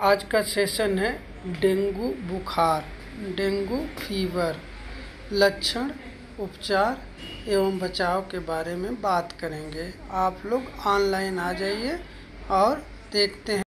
आज का सेशन है डेंगू बुखार, डेंगू फीवर लक्षण, उपचार एवं बचाव के बारे में बात करेंगे। आप लोग ऑनलाइन आ जाइए और देखते हैं।